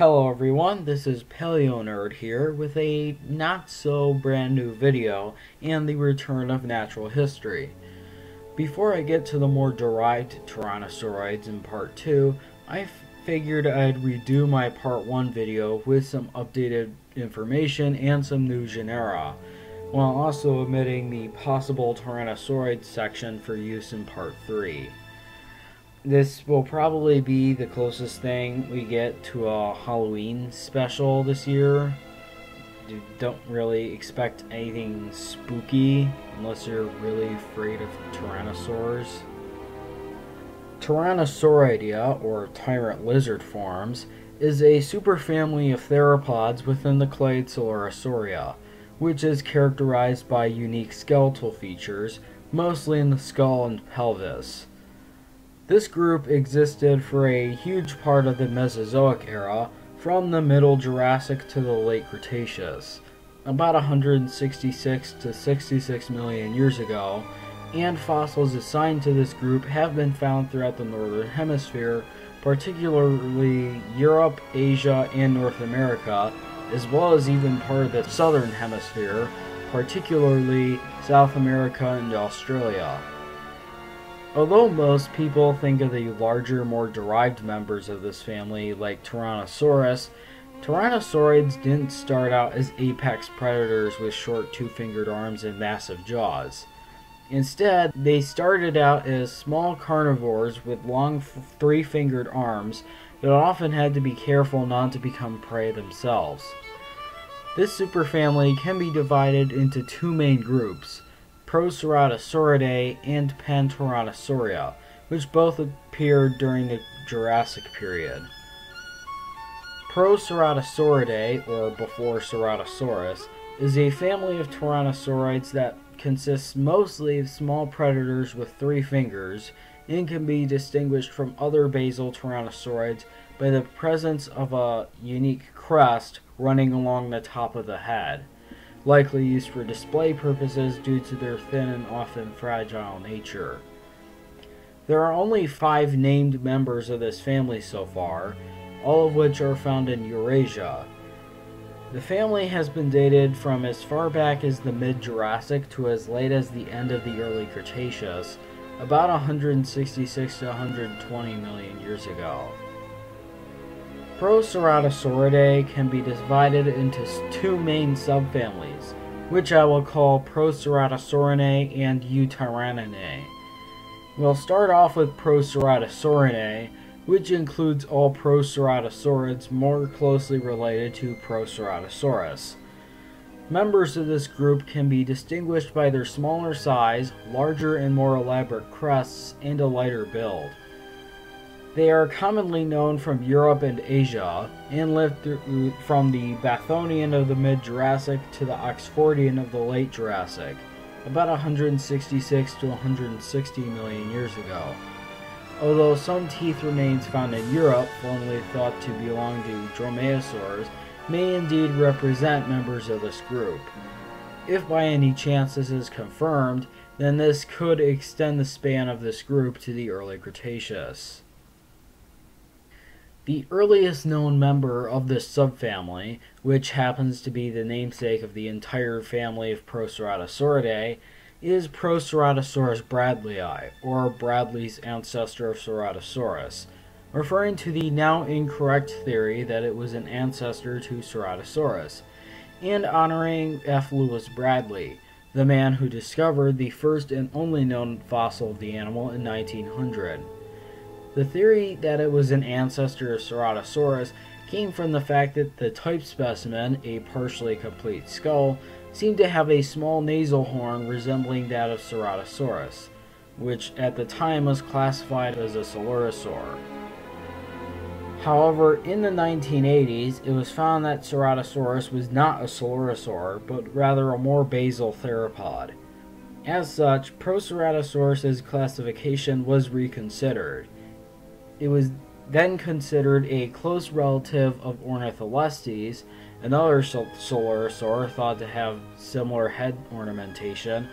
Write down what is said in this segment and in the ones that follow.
Hello everyone, this is Paleo Nerd here with a not so brand new video and the return of natural history. Before I get to the more derived tyrannosauroids in part 2, I figured I'd redo my part 1 video with some updated information and some new genera, while also omitting the possible tyrannosaurid section for use in part 3 this will probably be the closest thing we get to a Halloween special this year. Don't really expect anything spooky unless you're really afraid of tyrannosaurs. Tyrannosauroidea, or tyrant lizard forms, is a superfamily of theropods within the clade Coelurosauria, which is characterized by unique skeletal features, mostly in the skull and pelvis. This group existed for a huge part of the Mesozoic era, from the Middle Jurassic to the Late Cretaceous, about 166 to 66 million years ago, and fossils assigned to this group have been found throughout the Northern Hemisphere, particularly Europe, Asia, and North America, as well as even part of the Southern Hemisphere, particularly South America and Australia. Although most people think of the larger, more derived members of this family, like Tyrannosaurus, Tyrannosaurids didn't start out as apex predators with short two fingered arms and massive jaws. Instead, they started out as small carnivores with long three fingered arms that often had to be careful not to become prey themselves. This superfamily can be divided into two main groups Proceratosauridae and Pantyrannosauria, which both appeared during the Jurassic period. Proceratosauridae, or before Ceratosaurus, is a family of tyrannosauroids that consists mostly of small predators with three fingers and can be distinguished from other basal tyrannosaurids by the presence of a unique crest running along the top of the head likely used for display purposes due to their thin and often fragile nature. There are only five named members of this family so far, all of which are found in Eurasia. The family has been dated from as far back as the mid-Jurassic to as late as the end of the early Cretaceous, about 166 to 120 million years ago. Proceratosauridae can be divided into two main subfamilies, which I will call Proceratosaurinae and Yutyranninae. We'll start off with Proceratosaurinae, which includes all Proceratosaurids more closely related to Proceratosaurus. Members of this group can be distinguished by their smaller size, larger and more elaborate crests, and a lighter build. They are commonly known from Europe and Asia, and lived through, from the Bathonian of the mid-Jurassic to the Oxfordian of the late Jurassic, about 166 to 160 million years ago. Although some teeth remains found in Europe, formerly thought to belong to dromaeosaurs, may indeed represent members of this group. If by any chance this is confirmed, then this could extend the span of this group to the early Cretaceous. The earliest known member of this subfamily, which happens to be the namesake of the entire family of Proceratosauridae, is Proceratosaurus bradleyi, or Bradley's ancestor of Ceratosaurus, referring to the now incorrect theory that it was an ancestor to Ceratosaurus, and honoring F. Lewis Bradley, the man who discovered the first and only known fossil of the animal in 1900. The theory that it was an ancestor of Ceratosaurus came from the fact that the type specimen, a partially complete skull, seemed to have a small nasal horn resembling that of Ceratosaurus, which at the time was classified as a Coelurosaur. However, in the 1980s, it was found that Ceratosaurus was not a Coelurosaur, but rather a more basal theropod. As such, Proceratosaurus's classification was reconsidered. It was then considered a close relative of Ornitholestes, another Coelurosaur thought to have similar head ornamentation,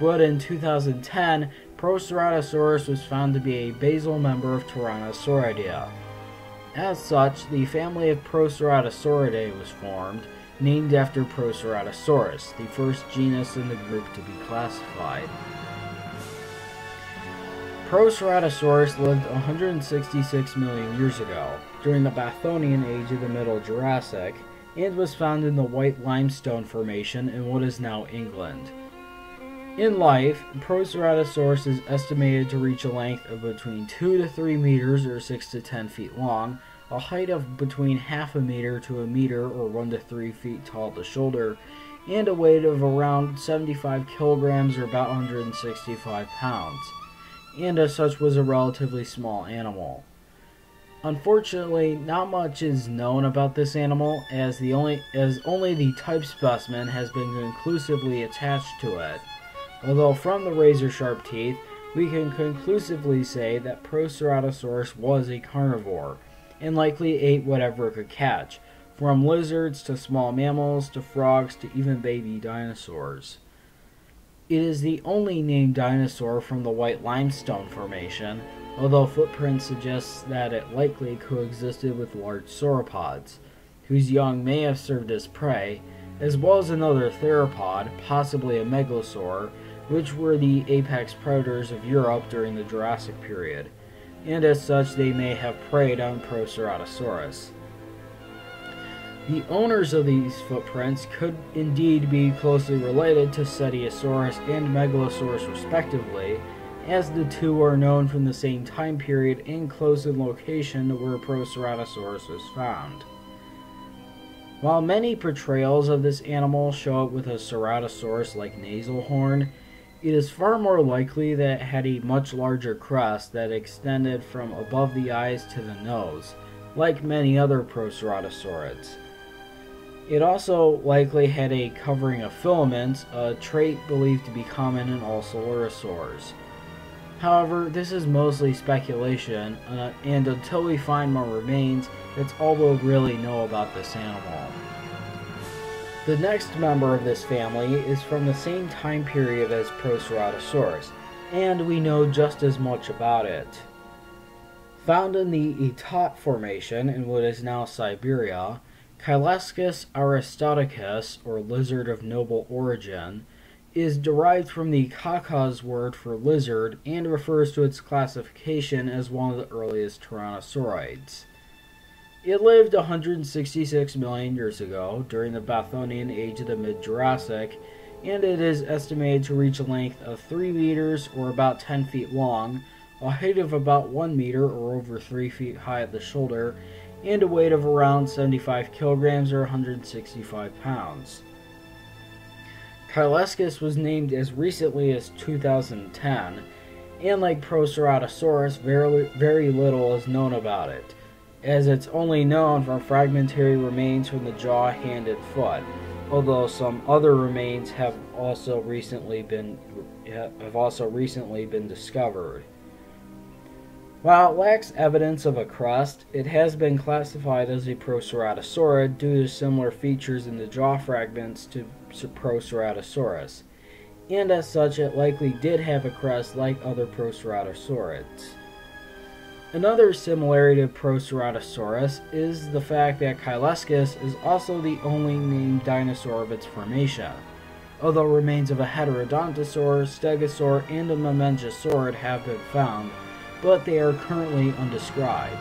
but in 2010, Proceratosaurus was found to be a basal member of Tyrannosauridae. As such, the family of Proceratosauridae was formed, named after Proceratosaurus, the first genus in the group to be classified. Proceratosaurus lived 166 million years ago, during the Bathonian age of the Middle Jurassic, and was found in the White Limestone Formation in what is now England. In life, Proceratosaurus is estimated to reach a length of between 2 to 3 meters or 6 to 10 feet long, a height of between half a meter to a meter or 1 to 3 feet tall at the shoulder, and a weight of around 75 kilograms or about 165 pounds and as such was a relatively small animal. Unfortunately, not much is known about this animal as the only as only the type specimen has been conclusively attached to it. Although from the razor sharp teeth, we can conclusively say that Proceratosaurus was a carnivore and likely ate whatever it could catch, from lizards to small mammals to frogs to even baby dinosaurs. It is the only named dinosaur from the White Limestone Formation, although footprints suggest that it likely coexisted with large sauropods, whose young may have served as prey, as well as another theropod, possibly a megalosaur, which were the apex predators of Europe during the Jurassic period, and as such they may have preyed on Proceratosaurus. The owners of these footprints could indeed be closely related to Cetiosaurus and Megalosaurus respectively, as the two are known from the same time period and close in location where Proceratosaurus was found. While many portrayals of this animal show it with a Ceratosaurus-like nasal horn, it is far more likely that it had a much larger crest that extended from above the eyes to the nose, like many other Proceratosaurids. It also likely had a covering of filaments, a trait believed to be common in all Coelurosaurs. However, this is mostly speculation, uh, and until we find more remains, that's all we'll really know about this animal. The next member of this family is from the same time period as Proceratosaurus, and we know just as much about it. Found in the Itat Formation in what is now Siberia, Kileskus aristotocus, or lizard of noble origin, is derived from the Khakas word for lizard and refers to its classification as one of the earliest tyrannosauroids. It lived 166 million years ago, during the Bathonian age of the mid-Jurassic, and it is estimated to reach a length of 3 meters or about 10 feet long, a height of about 1 meter or over 3 feet high at the shoulder, and a weight of around 75 kilograms or 165 pounds. Kileskus was named as recently as 2010, and like Proceratosaurus, very, very little is known about it, as it's only known from fragmentary remains from the jaw, hand, and foot, although some other remains have also recently been have also recently been discovered. While it lacks evidence of a crust, it has been classified as a Proceratosaurid due to similar features in the jaw fragments to Proceratosaurus, and as such it likely did have a crest like other Proceratosaurids. Another similarity to Proceratosaurus is the fact that Kileskus is also the only named dinosaur of its formation, although remains of a Heterodontosaur, Stegosaur, and a Mamenchisaurid have been found, but they are currently undescribed.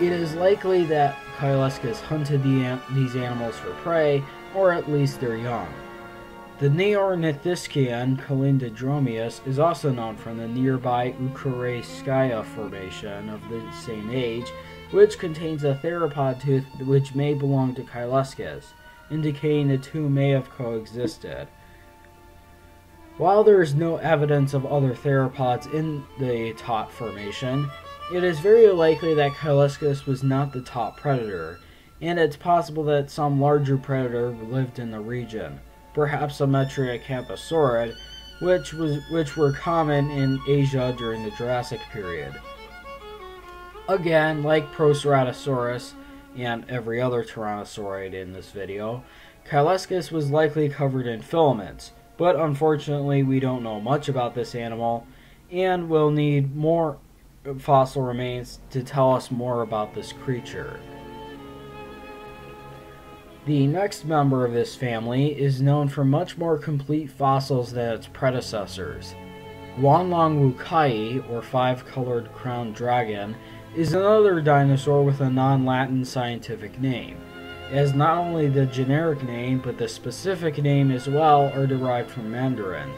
It is likely that Kileskus hunted the these animals for prey, or at least their young. The Neornithischian Kulindadromeus is also known from the nearby Ukureyskaya Formation of the same age, which contains a theropod tooth which may belong to Kileskus, indicating the two may have coexisted. While there is no evidence of other theropods in the Itat formation, it is very likely that Kileskus was not the top predator, and it's possible that some larger predator lived in the region, perhaps a Metriacanthosaurid, which was which were common in Asia during the Jurassic period. Again, like Proceratosaurus and every other tyrannosaurid in this video, Kileskus was likely covered in filaments, but unfortunately we don't know much about this animal and we'll need more fossil remains to tell us more about this creature. The next member of this family is known for much more complete fossils than its predecessors. Guanlong wucaii, or five colored crowned dragon, is another dinosaur with a non Latin scientific name. Has not only the generic name, but the specific name as well are derived from Mandarin,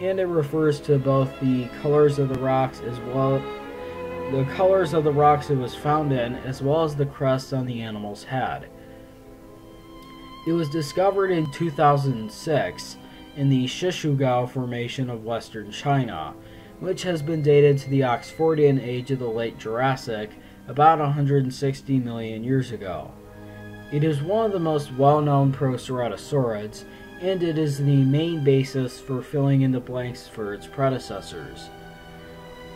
and it refers to both the colors of the rocks as well the colors of the rocks it was found in, as well as the crest on the animal's head. It was discovered in 2006 in the Shishugou Formation of western China, which has been dated to the Oxfordian age of the late Jurassic, about 160 million years ago. It is one of the most well known Proceratosaurids, and it is the main basis for filling in the blanks for its predecessors.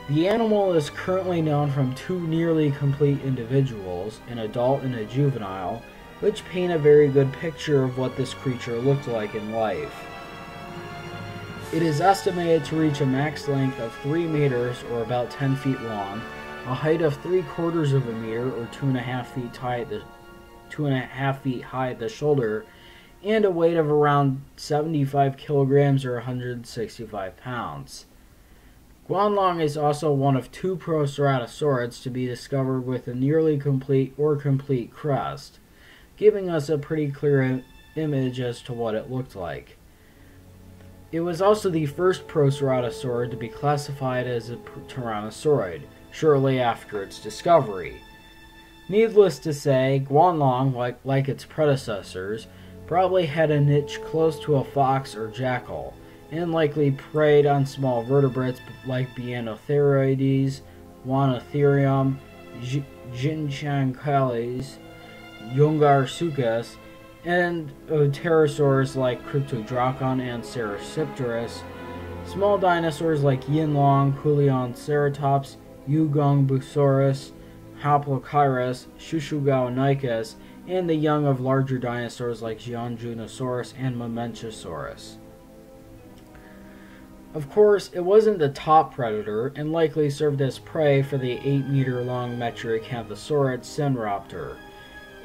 The animal is currently known from two nearly complete individuals, an adult and a juvenile, which paint a very good picture of what this creature looked like in life. It is estimated to reach a max length of 3 meters or about 10 feet long, a height of 3 quarters of a meter or 2.5 feet high at the, 2.5 feet high at the shoulder, and a weight of around 75 kilograms or 165 pounds. Guanlong is also one of two Proceratosaurids to be discovered with a nearly complete or complete crest giving us a pretty clear image as to what it looked like. It was also the first Proceratosaurid to be classified as a Tyrannosaurid, shortly after its discovery. Needless to say, Guanlong, like, like its predecessors, probably had a niche close to a fox or jackal, and likely preyed on small vertebrates like Bienotheroides, Guanotherium, Gingiacaales, Junggarsuchus, and pterosaurs like Kryptodrakon and Sericipterus, small dinosaurs like Yinlong, Ceratops, Yugongbusaurus, Haplocheirus, Shishugounykus, and the young of larger dinosaurs like Jiangjunosaurus and Mamenchisaurus. Of course, it wasn't the top predator and likely served as prey for the 8 meter long Metriacanthosaurid Sinraptor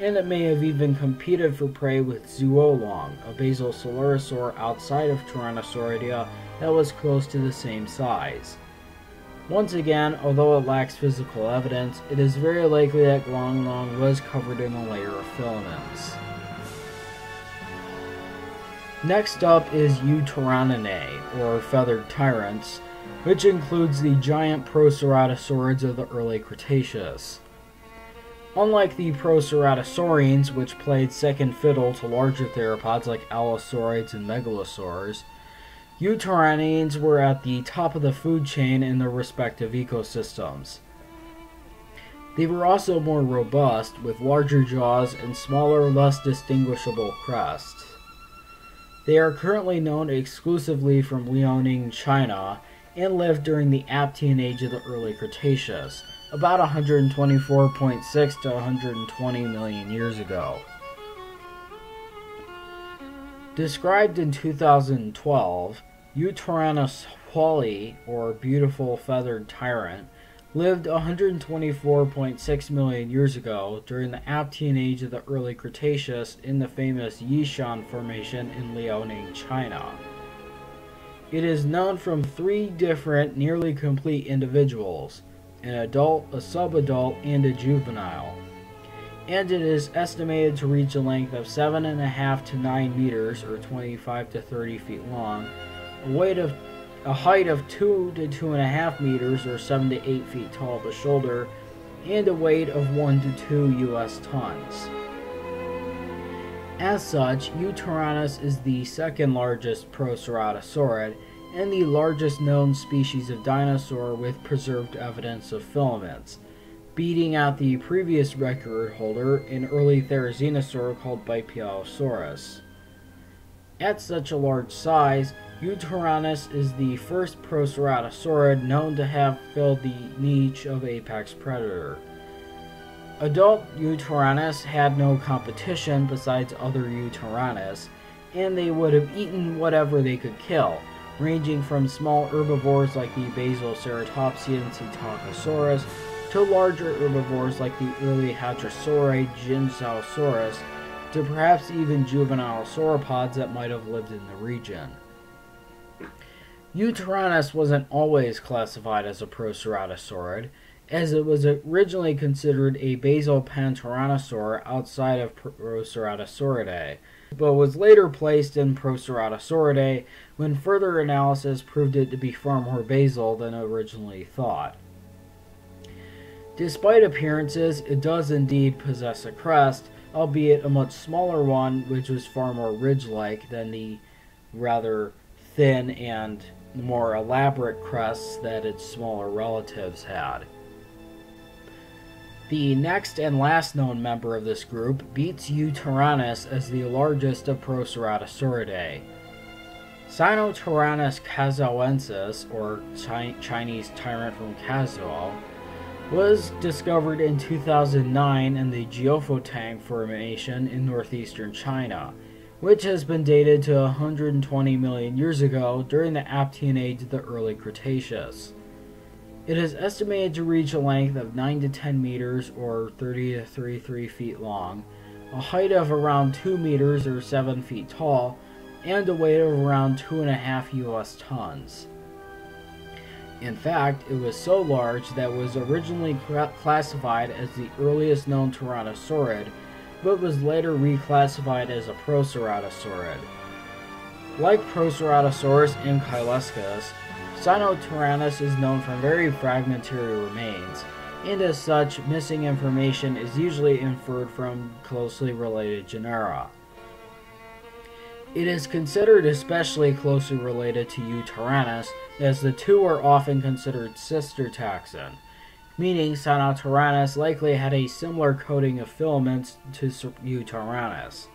and it may have even competed for prey with Zuolong, a basal basilosaurosaur outside of Tyrannosauridae that was close to the same size. Once again, although it lacks physical evidence, it is very likely that Guanlong was covered in a layer of filaments. Next up is Yutyranninae, or feathered tyrants, which includes the giant Proceratosaurids of the early Cretaceous. Unlike the Proceratosaurians, which played second fiddle to larger theropods like allosaurids and megalosaurs, Yutyrannines were at the top of the food chain in their respective ecosystems. They were also more robust, with larger jaws and smaller, less distinguishable crests. They are currently known exclusively from Liaoning, China, and lived during the Aptian age of the early Cretaceous, about 124.6 to 120 million years ago. Described in 2012, Yutyrannus huali, or beautiful feathered tyrant, lived 124.6 million years ago during the Aptian age of the early Cretaceous in the famous Yixian Formation in Liaoning, China. It is known from three different, nearly complete individuals an adult, a subadult, and a juvenile. And it is estimated to reach a length of 7.5 to 9 meters, or 25 to 30 feet long, a weight of a height of 2 to 2.5 meters, or 7 to 8 feet tall at the shoulder, and a weight of 1 to 2 US tons. As such, Yutyrannus is the second largest Proceratosaurid and the largest known species of dinosaur with preserved evidence of filaments, beating out the previous record holder, an early therizinosaur called Beipiaosaurus. At such a large size, Yutyrannus is the first Proceratosaurid known to have filled the niche of apex predator. Adult Yutyrannus had no competition besides other Yutyrannus, and they would have eaten whatever they could kill, ranging from small herbivores like the basal ceratopsian Psittacosaurus to larger herbivores like the early hadrosaurid Jinzhousaurus to perhaps even juvenile sauropods that might have lived in the region. Yutyrannus wasn't always classified as a Proceratosaurid, as it was originally considered a basal pantyrannosaur outside of Proceratosauridae, but was later placed in Proceratosauridae when further analysis proved it to be far more basal than originally thought. Despite appearances, it does indeed possess a crest, albeit a much smaller one, which was far more ridge like than the rather thin and more elaborate crests that its smaller relatives had. The next and last known member of this group beats Yutyrannus as the largest of Proceratosauridae. Sinotyrannus kazuoensis, or Chi- Chinese tyrant from Kazuo, was discovered in 2009 in the Jiufotang Formation in northeastern China which has been dated to 120 million years ago during the Aptian Age of the early Cretaceous. It is estimated to reach a length of 9 to 10 meters or 30 to 33 feet long, a height of around 2 meters or 7 feet tall, and a weight of around 2.5 US tons. In fact, it was so large that it was originally classified as the earliest known tyrannosaurid but was later reclassified as a Proceratosaurid. Like Proceratosaurus and Kileskus, Sinotyrannus is known from very fragmentary remains, and as such, missing information is usually inferred from closely related genera. It is considered especially closely related to Yutyrannus, as the two are often considered sister taxon meaning Sinotyrannus likely had a similar coating of filaments to Yutyrannus.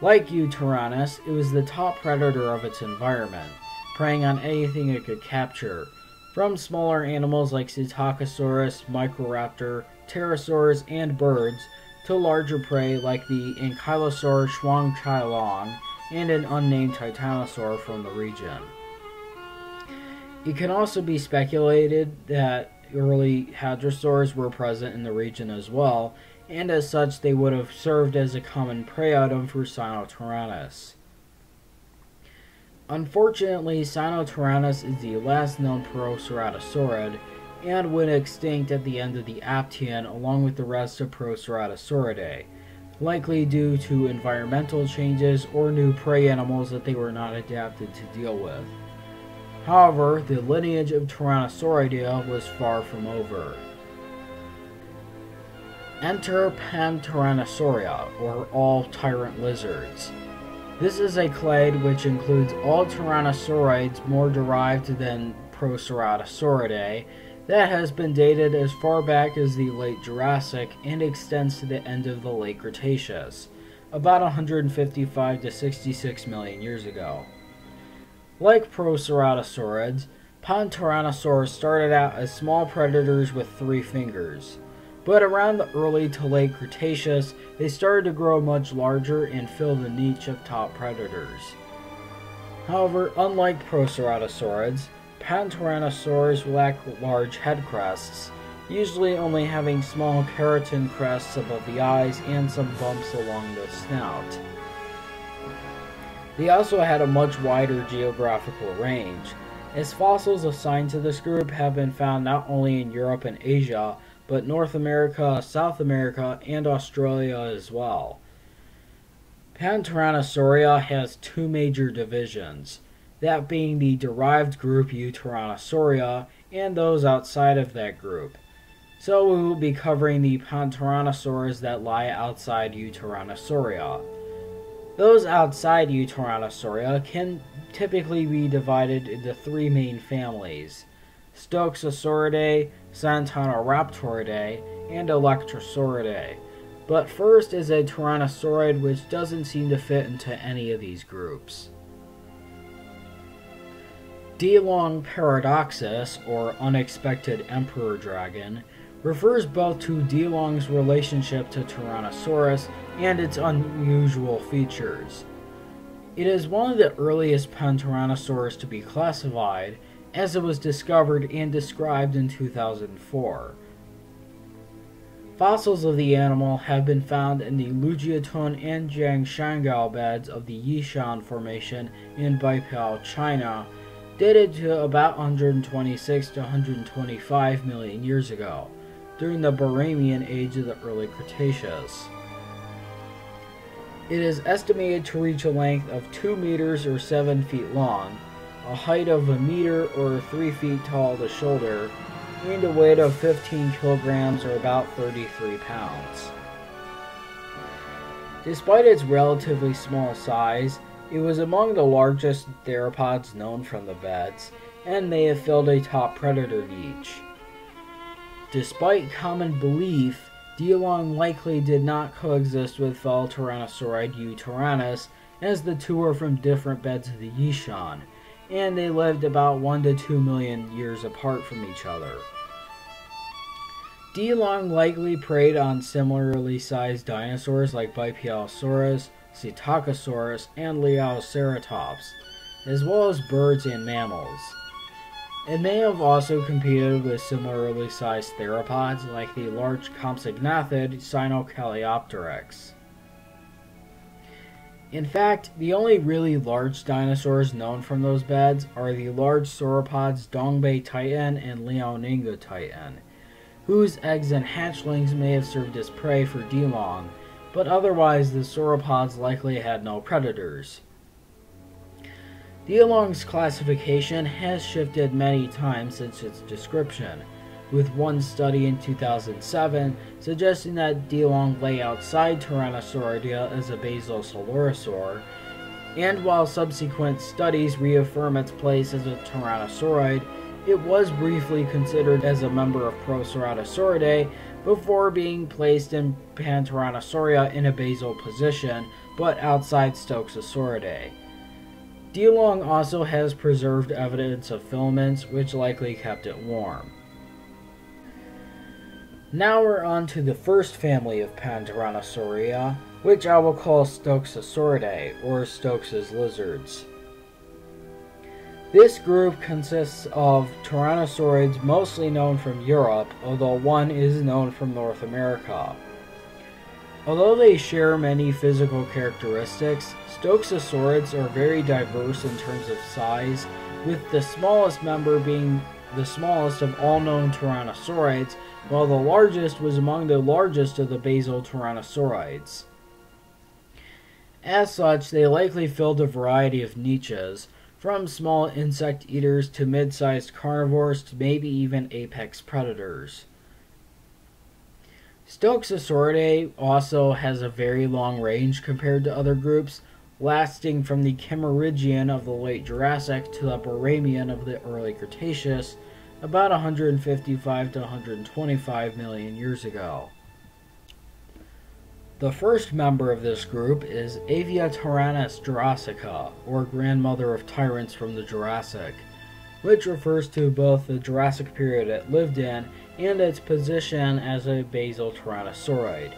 Like Yutyrannus, it was the top predator of its environment, preying on anything it could capture, from smaller animals like Psittacosaurus, Microraptor, pterosaurs, and birds, to larger prey like the Ankylosaur Long and an unnamed titanosaur from the region. It can also be speculated that early hadrosaurs were present in the region as well, and as such they would have served as a common prey item for Sinotyrannus. Unfortunately, Sinotyrannus is the last known Proceratosaurid and went extinct at the end of the Aptian along with the rest of Proceratosauridae, likely due to environmental changes or new prey animals that they were not adapted to deal with. However, the lineage of Tyrannosauridae was far from over. Enter Pantyrannosauria, or all tyrant lizards. This is a clade which includes all tyrannosaurids more derived than Proceratosauridae that has been dated as far back as the late Jurassic and extends to the end of the late Cretaceous, about 155 to 66 million years ago. Like Proceratosaurids, Pantyrannosaurs started out as small predators with three fingers. But around the early to late Cretaceous, they started to grow much larger and fill the niche of top predators. However, unlike Proceratosaurids, Pantyrannosaurs lack large head crests, usually only having small keratin crests above the eyes and some bumps along the snout. They also had a much wider geographical range, as fossils assigned to this group have been found not only in Europe and Asia, but North America, South America, and Australia as well. Pantyrannosauria has two major divisions, that being the derived group Eutyrannosauria and those outside of that group. So we will be covering the Pantyrannosaurs that lie outside Eutyrannosauria. Those outside Eutyrannosauria can typically be divided into three main families Stokesosauridae, Santanaraptoridae, and Alectrosauridae. But first is a Tyrannosaurid which doesn't seem to fit into any of these groups. Dilong paradoxus, or unexpected emperor dragon, refers both to Dilong's relationship to Tyrannosaurus and its unusual features. It is one of the earliest Pantyrannosaurs to be classified, as it was discovered and described in 2004. Fossils of the animal have been found in the Lujiatun and Jianshangou beds of the Yixian Formation in Beipiao, China, dated to about 126 to 125 million years ago, during the Barremian age of the early Cretaceous. It is estimated to reach a length of 2 meters or 7 feet long, a height of a meter or 3 feet tall at the shoulder, and a weight of 15 kilograms or about 33 pounds. Despite its relatively small size, it was among the largest theropods known from the beds, and may have filled a top predator niche. Despite common belief, Dilong likely did not coexist with fellow Tyrannosaurid Yutyrannus, as the two are from different beds of the Yixian, and they lived about 1 to 2 million years apart from each other. Dilong likely preyed on similarly sized dinosaurs like Beipiaosaurus, Psittacosaurus, and Liaoceratops, as well as birds and mammals. It may have also competed with similarly sized theropods like the large compsognathid Sinocalliopteryx. In fact, the only really large dinosaurs known from those beds are the large sauropods Dongbeititan and Liaoningotitan, whose eggs and hatchlings may have served as prey for Dilong, but otherwise the sauropods likely had no predators. Dilong's classification has shifted many times since its description, with one study in 2007 suggesting that Dilong lay outside Tyrannosauroidea as a basal coelurosaur, and while subsequent studies reaffirm its place as a Tyrannosaurid, it was briefly considered as a member of Proceratosauridae before being placed in Pantyrannosauria in a basal position, but outside Stokesosauridae. Dilong also has preserved evidence of filaments, which likely kept it warm. Now we're on to the first family of Pantyrannosauria, which I will call Stokesosauridae, or Stokes's lizards. This group consists of tyrannosaurids mostly known from Europe, although one is known from North America. Although they share many physical characteristics, Stokesosaurids are very diverse in terms of size, with the smallest member being the smallest of all known tyrannosaurids while the largest was among the largest of the basal tyrannosaurids. As such, they likely filled a variety of niches, from small insect eaters to mid sized carnivores to maybe even apex predators. Stokesosauridae also has a very long range compared to other groups, lasting from the Kimmeridgian of the late Jurassic to the Barremian of the early Cretaceous, about 155 to 125 million years ago. The first member of this group is Aviatyrannis jurassica, or grandmother of tyrants from the Jurassic, which refers to both the Jurassic period it lived in and its position as a basal tyrannosaurid.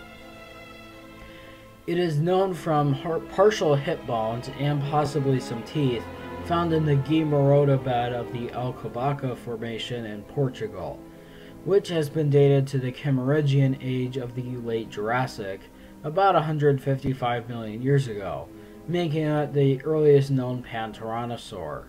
It is known from partial hip bones and possibly some teeth found in the Guimarota bed of the Alcobaça Formation in Portugal, which has been dated to the Kimmeridgian age of the late Jurassic, about 155 million years ago, making it the earliest known pantyrannosaur.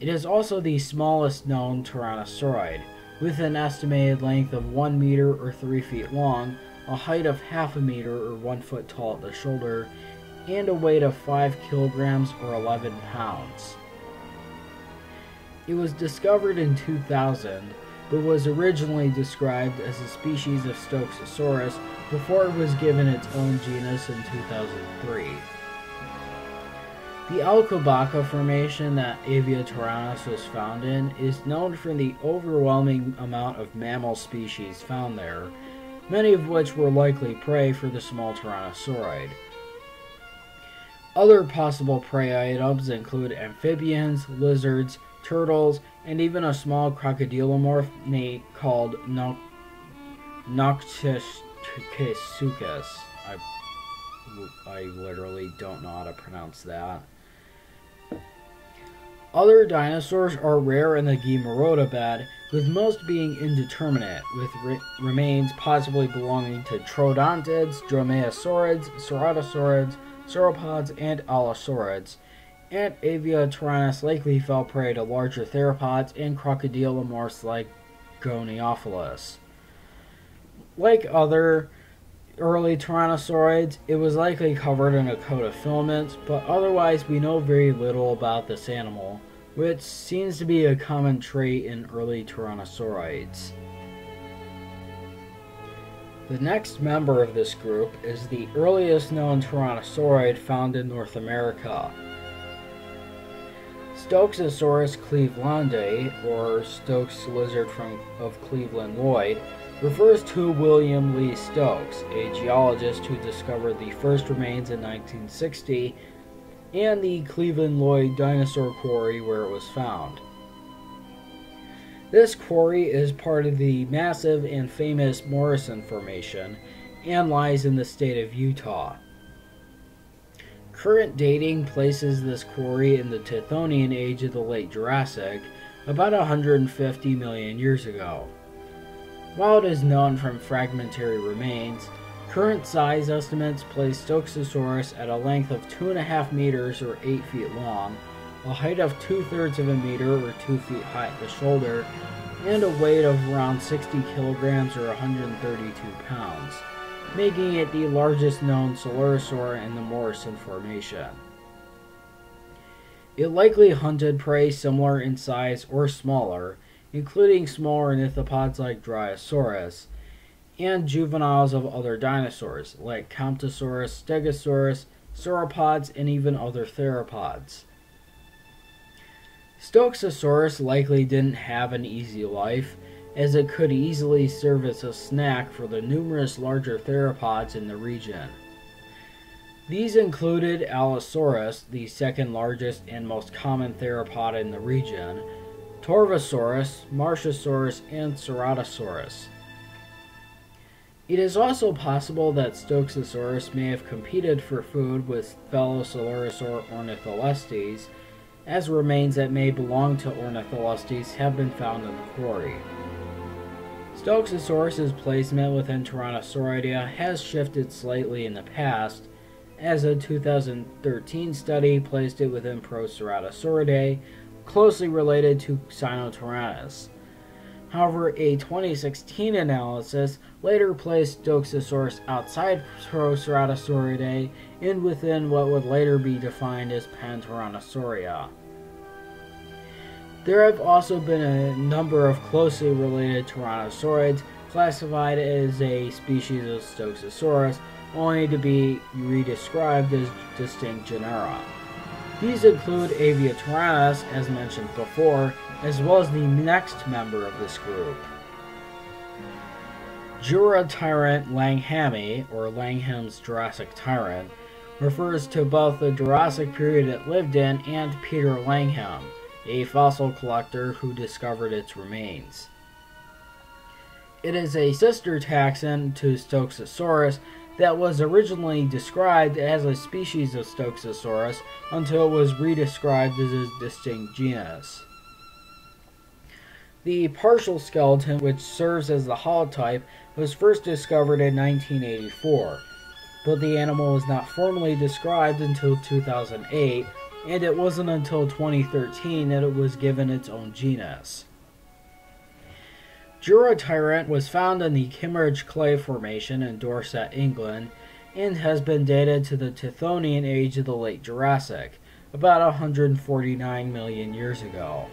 It is also the smallest known tyrannosaurid, with an estimated length of 1 meter or 3 feet long, a height of half a meter or 1 foot tall at the shoulder, and a weight of 5 kilograms or 11 pounds. It was discovered in 2000, but was originally described as a species of Stokesosaurus before it was given its own genus in 2003. The Alcobaça Formation that Aviatyrannis was found in is known for the overwhelming amount of mammal species found there, many of which were likely prey for the small Tyrannosaurid. Other possible prey items include amphibians, lizards, turtles, and even a small crocodilomorph called Noctiscus. I I literally don't know how to pronounce that. Other dinosaurs are rare in the Guimarota bed, with most being indeterminate, with re- remains possibly belonging to troodontids, dromaeosaurids, ceratosaurids, sauropods, and allosaurids. And Aviatyrannis likely fell prey to larger theropods and crocodilomorphs like Goniopholis. Like other early tyrannosaurids, it was likely covered in a coat of filaments, but otherwise we know very little about this animal, which seems to be a common trait in early tyrannosauroids. The next member of this group is the earliest known tyrannosaurid found in North America. Stokesosaurus clevelandi, or Stokes lizard from, of Cleveland Lloyd, refers to William Lee Stokes, a geologist who discovered the first remains in 1960 and the Cleveland Lloyd dinosaur quarry where it was found. This quarry is part of the massive and famous Morrison Formation and lies in the state of Utah. Current dating places this quarry in the Tithonian age of the late Jurassic, about 150 million years ago. While it is known from fragmentary remains, current size estimates place Stokesosaurus at a length of 2.5 meters or 8 feet long, a height of 2 thirds of a meter or 2 feet high at the shoulder, and a weight of around 60 kilograms or 132 pounds, making it the largest known coelurosaur in the Morrison Formation. It likely hunted prey similar in size or smaller, including small ornithopods like Dryosaurus, and juveniles of other dinosaurs like Camptosaurus, Stegosaurus, sauropods, and even other theropods. Stokesosaurus likely didn't have an easy life, as it could easily serve as a snack for the numerous larger theropods in the region. These included Allosaurus, the second largest and most common theropod in the region, Torvosaurus, Marshosaurus, and Ceratosaurus. It is also possible that Stokesosaurus may have competed for food with fellow Coelurosaur ornitholestes, as remains that may belong to ornitholestes have been found in the quarry. Stokesosaurus's placement within Tyrannosauria has shifted slightly in the past, as a 2013 study placed it within Proceratosauridae, closely related to Sinotyrannus. However, a 2016 analysis later placed Stokesosaurus outside Proceratosauridae and within what would later be defined as Pantyrannosauria. There have also been a number of closely related tyrannosaurids classified as a species of Stokesosaurus, only to be redescribed as distinct genera. These include Aviatyrannis, as mentioned before, as well as the next member of this group. Juratyrant Langhami, or Langham's Jurassic tyrant, refers to both the Jurassic period it lived in and Peter Langham, a fossil collector who discovered its remains. It is a sister taxon to Stokesosaurus that was originally described as a species of Stokesosaurus until it was redescribed as a distinct genus. The partial skeleton, which serves as the holotype, was first discovered in 1984, but the animal was not formally described until 2008, and it wasn't until 2013 that it was given its own genus. Jura was found in the Kimmeridge Clay Formation in Dorset, England, and has been dated to the Tithonian age of the late Jurassic, about 149 million years ago.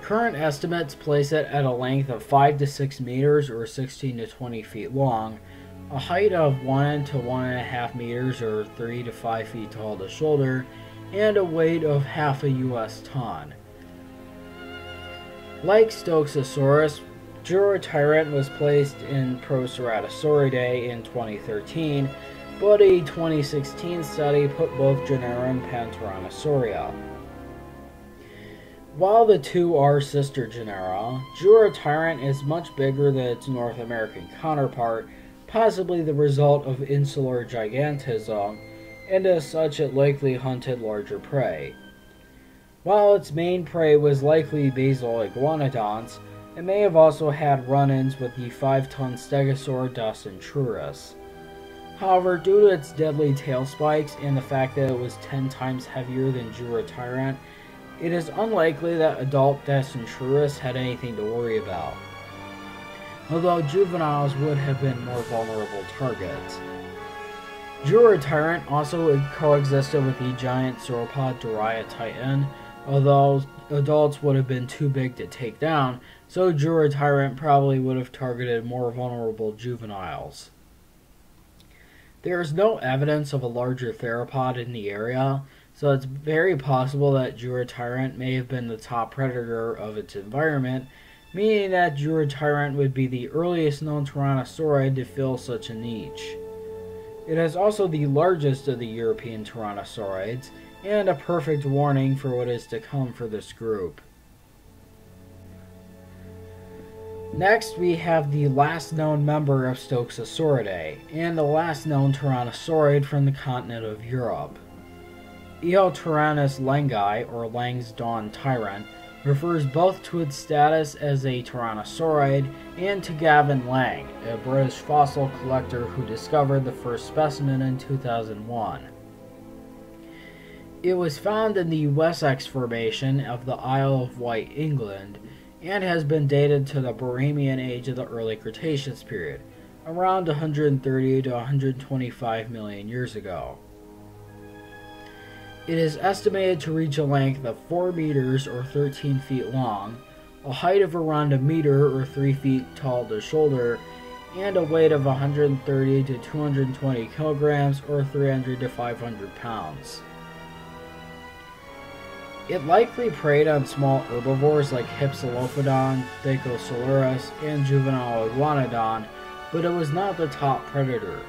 Current estimates place it at a length of 5 to 6 meters or 16 to 20 feet long, a height of 1 to 1.5 meters or 3 to 5 feet tall to shoulder, and a weight of half a US ton. Like Stokesosaurus, Tyrant was placed in Proceratosauridae in 2013, but a 2016 study put both genera in Pantyrannosauria. While the two are sister genera, Tyrant is much bigger than its North American counterpart, possibly the result of insular gigantism, and as such it likely hunted larger prey. While its main prey was likely basal iguanodonts, it may have also had run-ins with the 5-ton stegosaur Dacentrurus. However, due to its deadly tail spikes and the fact that it was 10 times heavier than Juratyrant, it is unlikely that adult Dacentrurus had anything to worry about. Although juveniles would have been more vulnerable targets. Juratyrant also coexisted with the giant sauropod Duriatitan, although adults would have been too big to take down, so Juratyrant probably would have targeted more vulnerable juveniles. There is no evidence of a larger theropod in the area, so it's very possible that Juratyrant may have been the top predator of its environment, meaning that Juratyrant would be the earliest known tyrannosaurid to fill such a niche. It is also the largest of the European tyrannosaurids, and a perfect warning for what is to come for this group. Next, we have the last known member of Stokesosauridae, and the last known tyrannosaurid from the continent of Europe. Eotyrannus lengi, or Lang's Dawn Tyrant, refers both to its status as a tyrannosaurid and to Gavin Leng, a British fossil collector who discovered the first specimen in 2001. It was found in the Wessex Formation of the Isle of Wight, England, and has been dated to the Barremian age of the early Cretaceous period, around 130 to 125 million years ago. It is estimated to reach a length of 4 meters or 13 feet long, a height of around a meter or 3 feet tall to shoulder, and a weight of 130 to 220 kilograms or 300 to 500 pounds. It likely preyed on small herbivores like Hypsilophodon, Diclocereurus, and juvenile Iguanodon, but it was not the top predator,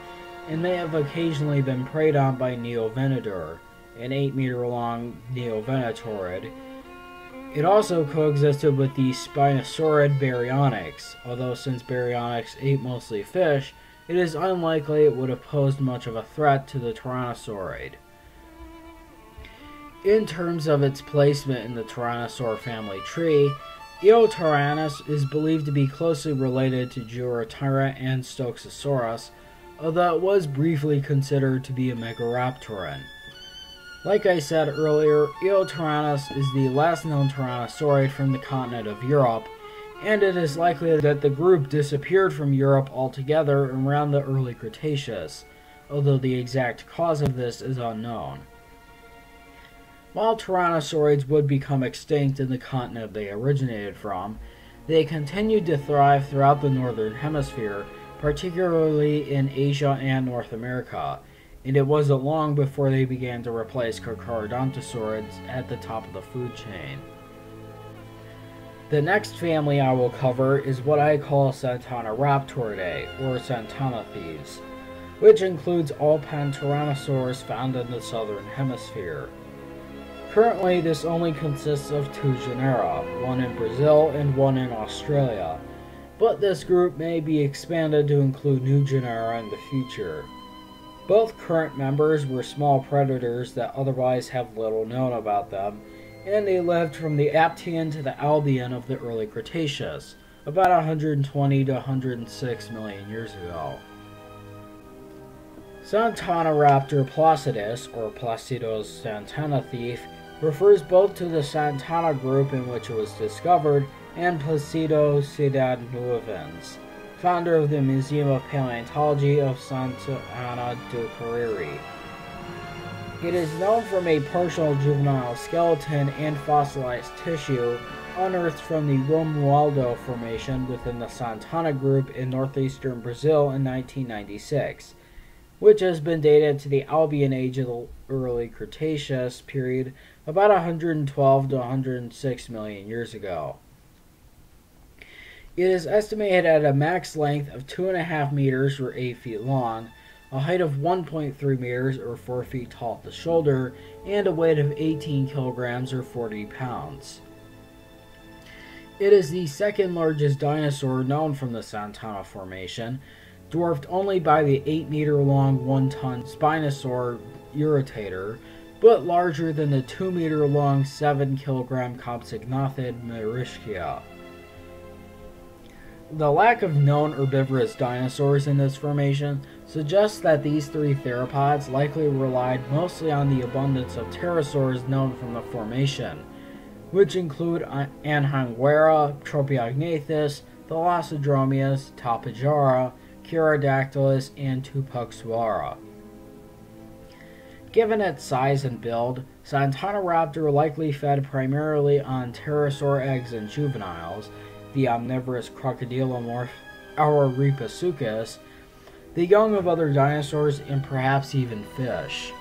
and may have occasionally been preyed on by Neovenator, an 8 meter long Neovenatorid. It also coexisted with the Spinosaurid Baryonyx, although since Baryonyx ate mostly fish, it is unlikely it would have posed much of a threat to the Tyrannosaurid. In terms of its placement in the Tyrannosaur family tree, Eotyrannus is believed to be closely related to Juratyrant and Stokesosaurus, although it was briefly considered to be a Megaraptoran. Like I said earlier, Eotyrannus is the last known Tyrannosaurid from the continent of Europe, and it is likely that the group disappeared from Europe altogether around the early Cretaceous, although the exact cause of this is unknown. While tyrannosaurids would become extinct in the continent they originated from, they continued to thrive throughout the northern hemisphere, particularly in Asia and North America, and it wasn't long before they began to replace Carcharodontosaurids at the top of the food chain. The next family I will cover is what I call Santanaraptoridae, or Santanathes, which includes all Pantyrannosaurs found in the southern hemisphere. Currently, this only consists of two genera, one in Brazil and one in Australia, but this group may be expanded to include new genera in the future. Both current members were small predators that otherwise have little known about them, and they lived from the Aptian to the Albian of the early Cretaceous, about 120 to 106 million years ago. Santanaraptor placidus, or Placidos santanathes, refers both to the Santana group in which it was discovered and Placido Cidade Nuvens, founder of the Museum of Paleontology of Santa Ana do Cariri. It is known from a partial juvenile skeleton and fossilized tissue unearthed from the Romualdo Formation within the Santana group in northeastern Brazil in 1996 which has been dated to the Albian age of the early Cretaceous period about 112 to 106 million years ago. It is estimated at a max length of 2.5 meters or 8 feet long, a height of 1.3 meters or 4 feet tall at the shoulder, and a weight of 18 kilograms or 40 pounds. It is the second largest dinosaur known from the Santana Formation, dwarfed only by the 8 meter long 1 ton Spinosaur irritator, but larger than the 2 meter long 7 kilogram Compsognathid Mirischia. The lack of known herbivorous dinosaurs in this formation suggests that these three theropods likely relied mostly on the abundance of pterosaurs known from the formation, which include Anhanguera, Tropeognathus, Thalassodromeus, Tapejara, Chirodactylus, and Tupuxuara. Given its size and build, Santanaraptor likely fed primarily on pterosaur eggs and juveniles, the omnivorous Crocodilomorph Araripesuchus, the young of other dinosaurs, and perhaps even fish.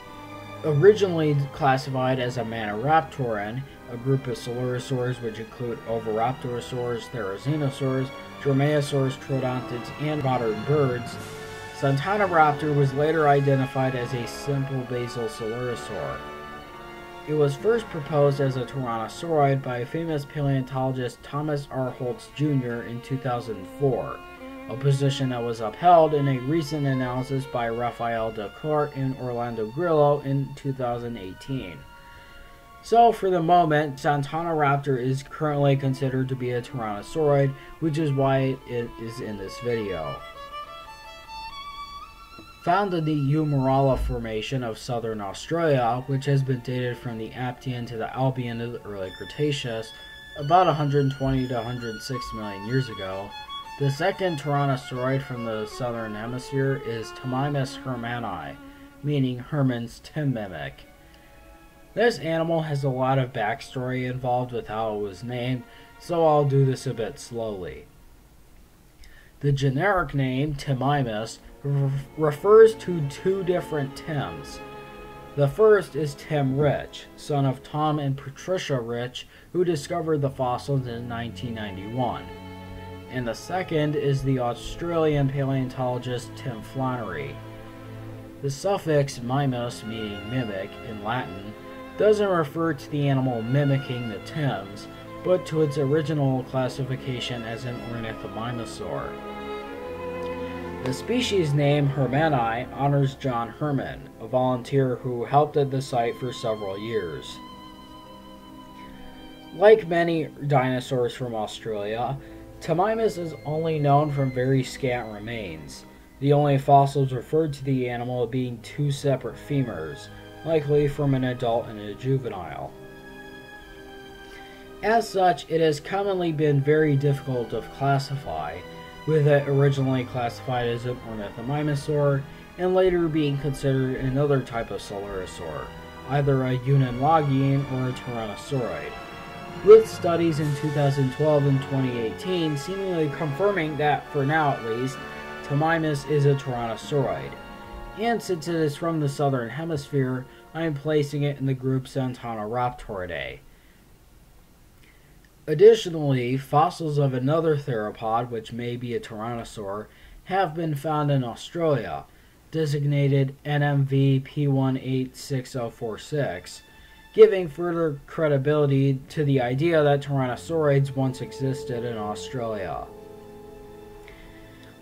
Originally classified as a Maniraptoran, a group of coelurosaurs which include Oviraptorosaurs, Therizinosaurs, Dromaeosaurs, Troodontids, and modern birds, Santanaraptor was later identified as a simple basal coelurosaur. It was first proposed as a tyrannosaurid by famous paleontologist Thomas R. Holtz Jr. in 2004, a position that was upheld in a recent analysis by Rafael Delcourt and Orlando Grillo in 2018. So, for the moment, Santanaraptor is currently considered to be a tyrannosaurid, which is why it is in this video. Found in the Eumeralla Formation of southern Australia, which has been dated from the Aptian to the Albian of the early Cretaceous, about 120 to 106 million years ago, the second tyrannosauroid from the southern hemisphere is Timimus hermanni, meaning Herman's tin mimic. This animal has a lot of backstory involved with how it was named, so I'll do this a bit slowly. The generic name, Timimus, refers to two different Tims. The first is Tim Rich, son of Tom and Patricia Rich, who discovered the fossils in 1991. And the second is the Australian paleontologist Tim Flannery. The suffix mimus, meaning mimic in Latin, doesn't refer to the animal mimicking the Tims, but to its original classification as an ornithomimosaur. The species name Hermanni honors John Herman, a volunteer who helped at the site for several years. Like many dinosaurs from Australia, Timimus is only known from very scant remains, the only fossils referred to the animal being two separate femurs, likely from an adult and a juvenile. As such, it has commonly been very difficult to classify, with it originally classified as an ornithomimosaur and later being considered another type of coelurosaur, either a Unanlongian or a tyrannosauroid, with studies in 2012 and 2018 seemingly confirming that, for now at least, Timimus is a tyrannosauroid and since it is from the southern hemisphere, I am placing it in the group Santanaraptoridae. Additionally, fossils of another theropod, which may be a tyrannosaur, have been found in Australia, designated NMV P186046, giving further credibility to the idea that tyrannosaurids once existed in Australia.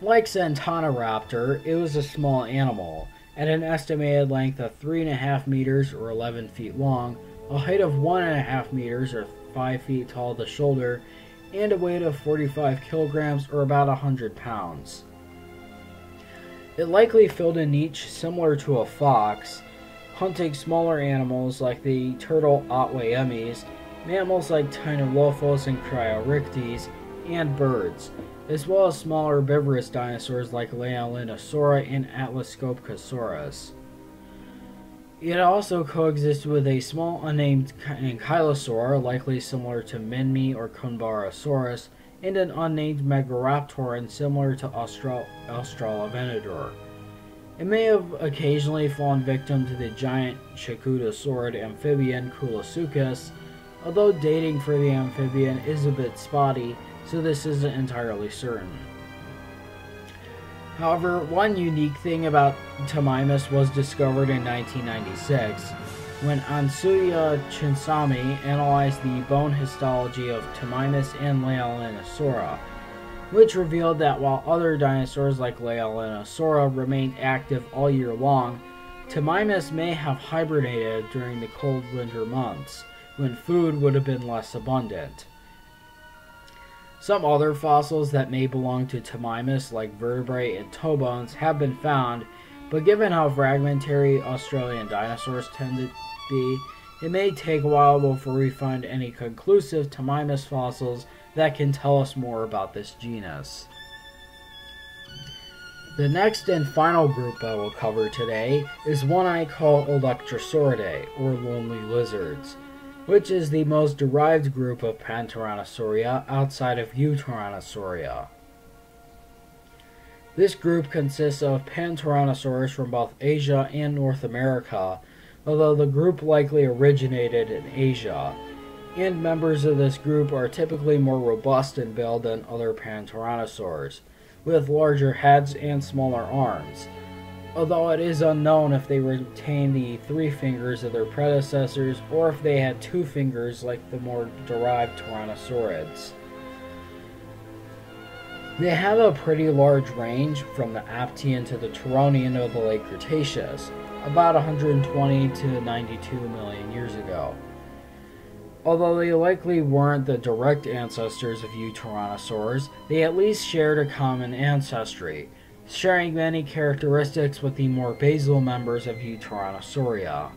Like Santanaraptor, it was a small animal, at an estimated length of 3.5 meters or 11 feet long, a height of 1.5 meters or 5 feet tall at the shoulder, and a weight of 45 kilograms or about 100 pounds. It likely filled a niche similar to a fox, hunting smaller animals like the turtle Otwayemys, mammals like Teinolophos and Kryoryctes, and birds, as well as smaller herbivorous dinosaurs like Leaellynasaura and Atlascopcosaurus. It also coexisted with a small unnamed ankylosaur, likely similar to Minmi or Kunbarrasaurus, and an unnamed Megaraptoran similar to Austral- Australovenator. It may have occasionally fallen victim to the giant chigutisaurid amphibian Koolasuchus, although dating for the amphibian is a bit spotty, so this isn't entirely certain. However, one unique thing about Timimus was discovered in 1996 when Anusuya Chinsamy analyzed the bone histology of Timimus and Leaellynasaura. which revealed that while other dinosaurs like Leaellynasaura remained active all year long, Timimus may have hibernated during the cold winter months, when food would have been less abundant. Some other fossils that may belong to Timimus, like vertebrae and toe bones, have been found, but given how fragmentary Australian dinosaurs tend to be, it may take a while before we find any conclusive Timimus fossils that can tell us more about this genus. The next and final group I will cover today is one I call Alectrosauridae, or lonely lizards, which is the most derived group of Pantyrannosauria outside of Eutyrannosauria. This group consists of Pantyrannosaurus from both Asia and North America, although the group likely originated in Asia, and members of this group are typically more robust in build than other Pantyrannosaurs with larger heads and smaller arms, although it is unknown if they retained the three fingers of their predecessors or if they had two fingers like the more derived Tyrannosaurids. They have a pretty large range from the Aptian to the Turonian of the late Cretaceous, about 120 to 92 million years ago. Although they likely weren't the direct ancestors of Eutyrannosaurs, they at least shared a common ancestry, sharing many characteristics with the more basal members of Eutyrannosauria.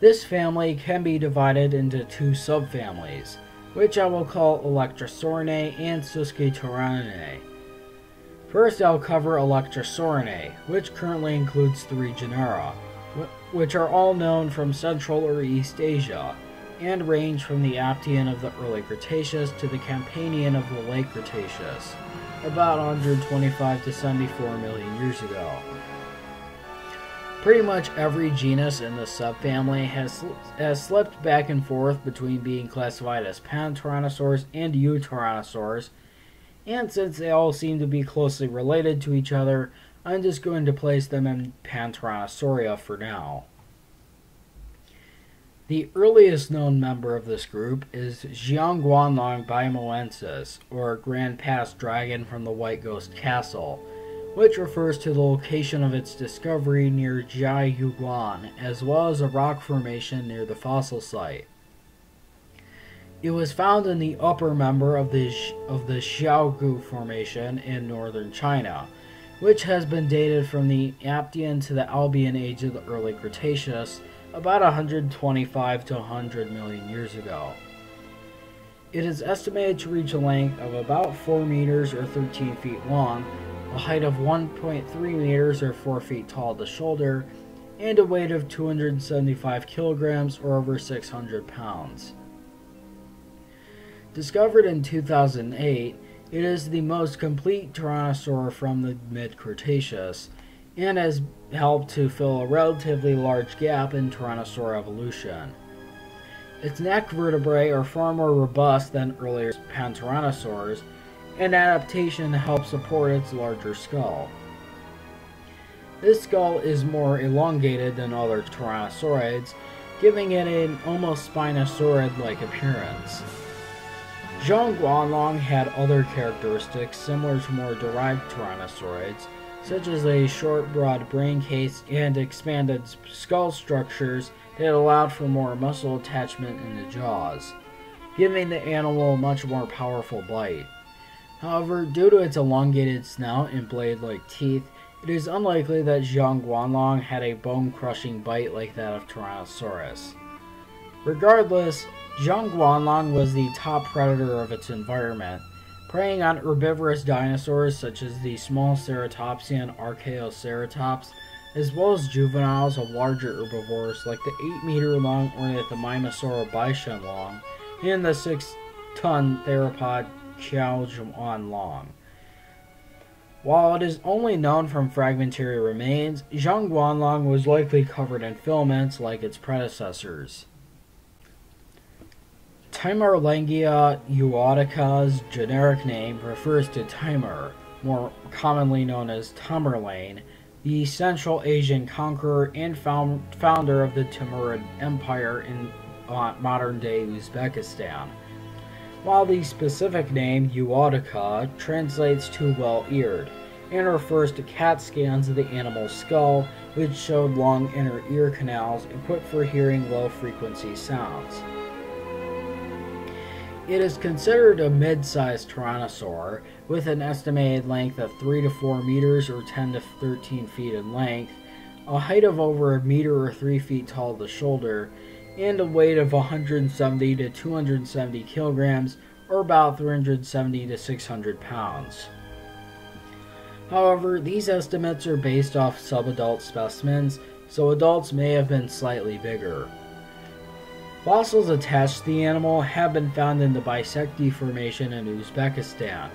This family can be divided into two subfamilies, which I will call Alectrosaurinae and Suskityranninae. First, I'll cover Alectrosaurinae, which currently includes three genera, which are all known from Central or East Asia, and range from the Aptian of the early Cretaceous to the Campanian of the late Cretaceous, about 125 to 74 million years ago. Pretty much every genus in the subfamily has, has slipped back and forth between being classified as Pantyrannosaurs and Eutyrannosaurs, and since they all seem to be closely related to each other, I'm just going to place them in Pantyrannosauria for now. The earliest known member of this group is Xiongguanlong baimaoensis, or Grand Pass Dragon from the White Ghost Castle, which refers to the location of its discovery near Jiayuguan, as well as a rock formation near the fossil site. It was found in the upper member of the, of the Xiaogu Formation in northern China, which has been dated from the Aptian to the Albian age of the early Cretaceous, about 125 to 100 million years ago. It is estimated to reach a length of about 4 meters or 13 feet long, a height of 1.3 meters or 4 feet tall at the shoulder, and a weight of 275 kilograms or over 600 pounds. Discovered in 2008, it is the most complete tyrannosaur from the mid Cretaceous and has helped to fill a relatively large gap in tyrannosaur evolution. Its neck vertebrae are far more robust than earlier Pantyrannosaurs, and adaptation helps support its larger skull. This skull is more elongated than other tyrannosaurids, giving it an almost Spinosaurid-like appearance. Xiongguanlong had other characteristics similar to more derived tyrannosaurids, such as a short, broad brain case and expanded skull structures that allowed for more muscle attachment in the jaws, giving the animal a much more powerful bite. However, due to its elongated snout and blade-like teeth, it is unlikely that Xiongguanlong had a bone-crushing bite like that of Tyrannosaurus. Regardless, Xiongguanlong was the top predator of its environment, preying on herbivorous dinosaurs such as the small ceratopsian Archaeoceratops, as well as juveniles of larger herbivores like the 8 meter long Ornithomimosaur Beishanlong and the 6 ton theropod Qiaojuan While it is only known from fragmentary remains, Xiongguanlong was likely covered in filaments like its predecessors. Timurlengia euotica's generic name refers to Timur, more commonly known as Tamerlane, the Central Asian conqueror and found, founder of the Timurid Empire in uh, modern-day Uzbekistan. while the specific name euotica translates to well-eared and refers to CAT scans of the animal's skull, which showed long inner ear canals equipped for hearing low-frequency sounds. It is considered a mid-sized tyrannosaur with an estimated length of 3 to 4 meters or 10 to 13 feet in length, a height of over a meter or 3 feet tall at the shoulder, and a weight of 170 to 270 kilograms or about 370 to 600 pounds. However, these estimates are based off subadult specimens, so adults may have been slightly bigger. Fossils attached to the animal have been found in the Bisekti Formation in Uzbekistan,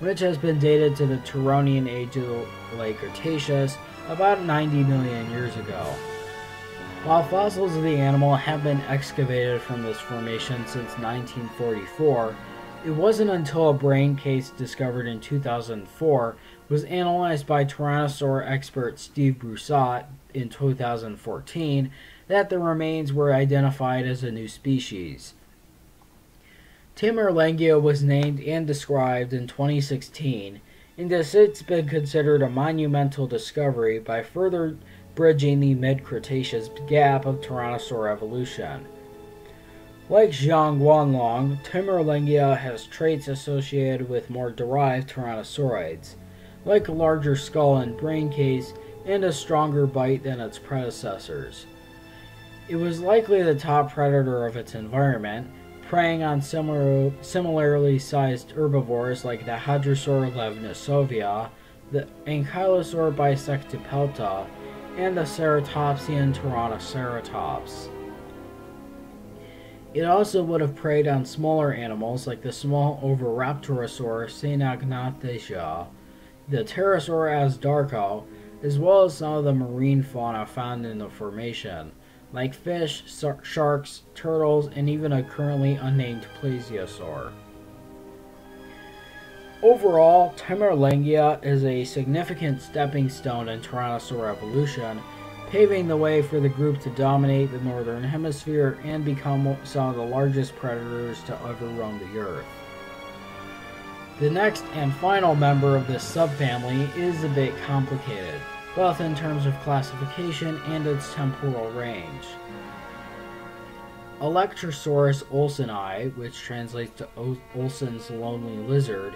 which has been dated to the Turonian age of Lake Cretaceous about 90 million years ago. While fossils of the animal have been excavated from this formation since 1944, it wasn't until a brain case discovered in 2004 was analyzed by Tyrannosaur expert Steve Brusatte in 2014 that the remains were identified as a new species. Timurlengia was named and described in 2016 and has since been considered a monumental discovery by further bridging the mid-Cretaceous gap of Tyrannosaur evolution. Like Xiongguanlong, Timurlengia has traits associated with more derived tyrannosauroids, like a larger skull and brain case and a stronger bite than its predecessors. It was likely the top predator of its environment, preying on similar, similarly sized herbivores like the Hadrosaur Levnesovia, the Ankylosaur Bissektipelta, and the ceratopsian Turanoceratops. It also would have preyed on smaller animals like the small Oviraptorosaur Caenagnathasia, the Pterosaur Azhdarcho, as well as some of the marine fauna found in the formation like fish, sharks, turtles, and even a currently unnamed plesiosaur. Overall, Timurlengia is a significant stepping stone in Tyrannosaur evolution, paving the way for the group to dominate the northern hemisphere and become some of the largest predators to ever roam the earth. The next and final member of this subfamily is a bit complicated both in terms of classification and its temporal range. Alectrosaurus olseni, which translates to Olsen's lonely lizard,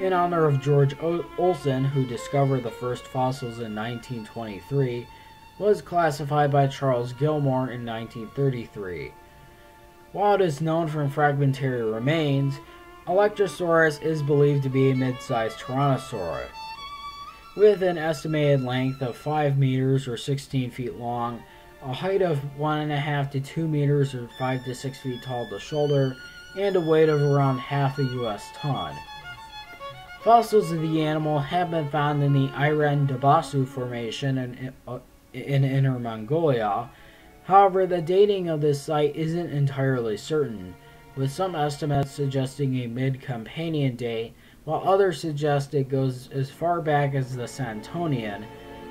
in honor of George Olsen, who discovered the first fossils in 1923, was classified by Charles Gilmore in 1933. While it is known from fragmentary remains, Alectrosaurus is believed to be a mid-sized tyrannosaur with an estimated length of 5 meters or 16 feet long, a height of 1.5 to 2 meters or 5 to 6 feet tall the shoulder, and a weight of around half a U.S. ton. Fossils of the animal have been found in the Iren Dabasu Formation in, in Inner Mongolia. However, the dating of this site isn't entirely certain, with some estimates suggesting a mid-Campanian date while others suggest it goes as far back as the Santonian,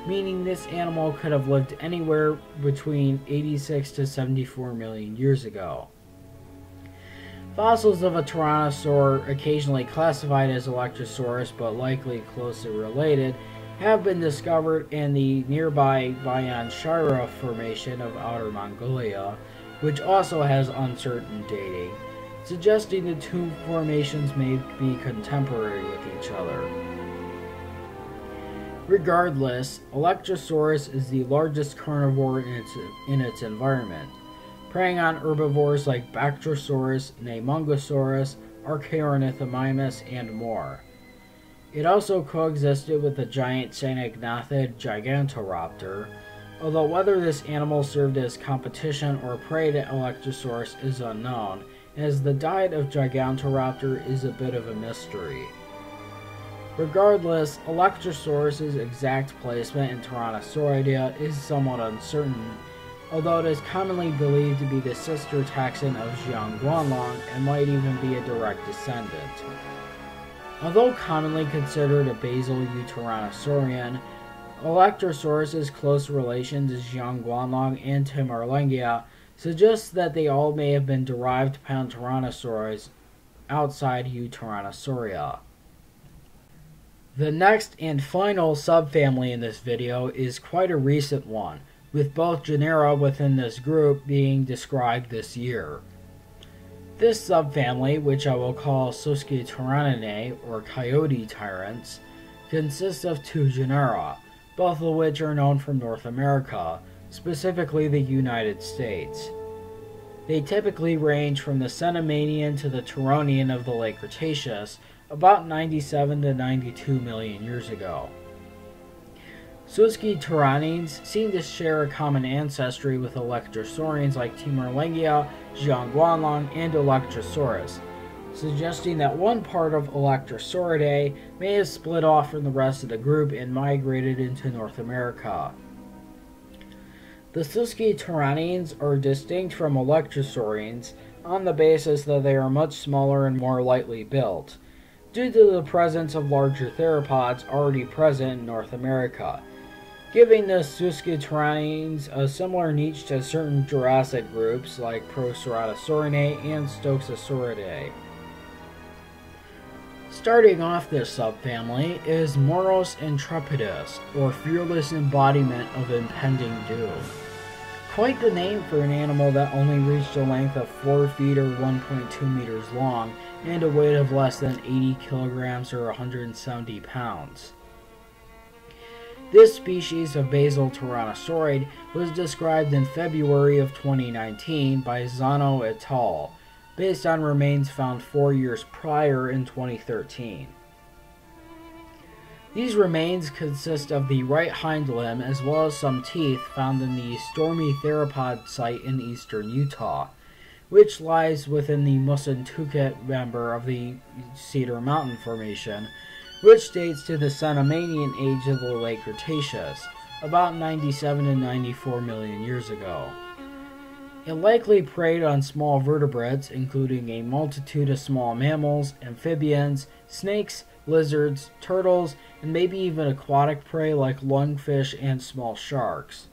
meaning this animal could have lived anywhere between 86 to 74 million years ago. Fossils of a tyrannosaur, occasionally classified as Alectrosaurus but likely closely related, have been discovered in the nearby Bayan Shireh Formation of Outer Mongolia, which also has uncertain dating suggesting the two formations may be contemporary with each other. Regardless, Alectrosaurus is the largest carnivore in its, in its environment, preying on herbivores like Bactrosaurus, Neimongosaurus, Archaeornithomimus, and more. It also coexisted with the giant Caenagnathid Gigantoraptor, although whether this animal served as competition or prey to Alectrosaurus is unknown, as the diet of Gigantoraptor is a bit of a mystery. Regardless, Alectrosaurus's exact placement in Tyrannosauria is somewhat uncertain, although it is commonly believed to be the sister taxon of Xiongguanlong and might even be a direct descendant. Although commonly considered a basal Eutyrannosaurian, Alectrosaurus's close relation to Xiongguanlong and Timurlengia suggests that they all may have been derived Pantyrannosaurs outside Tyrannosauria. The next and final subfamily in this video is quite a recent one, with both genera within this group being described this year. This subfamily, which I will call Suskityranninae or coyote tyrants, consists of two genera, both of which are known from North America, specifically the United States. They typically range from the Cenomanian to the Turonian of the late Cretaceous, about 97 to 92 million years ago. Suskityrannines seem to share a common ancestry with alectrosaurians like Timurlengia, Xiongguanlong, and Alectrosaurus, suggesting that one part of Alectrosauridae may have split off from the rest of the group and migrated into North America. The Suskityrannines are distinct from Alectrosaurians on the basis that they are much smaller and more lightly built, due to the presence of larger theropods already present in North America, giving the Suskityrannines a similar niche to certain Jurassic groups like Proceratosaurinae and Stokesosauridae. Starting off this subfamily is Moros intrepidus, or fearless embodiment of impending doom. Quite the name for an animal that only reached a length of 4 feet or 1.2 meters long and a weight of less than 80 kilograms or 170 pounds. This species of basal tyrannosaurid was described in February of 2019 by Zanno et al., based on remains found four years prior in 2013. These remains consist of the right hind limb as well as some teeth found in the Stormy Theropod site in eastern Utah, which lies within the Mussentuchit member of the Cedar Mountain Formation, which dates to the Cenomanian age of the late Cretaceous, about 97 to 94 million years ago. It likely preyed on small vertebrates, including a multitude of small mammals, amphibians, snakes, lizards, turtles, and maybe even aquatic prey like lungfish and small sharks.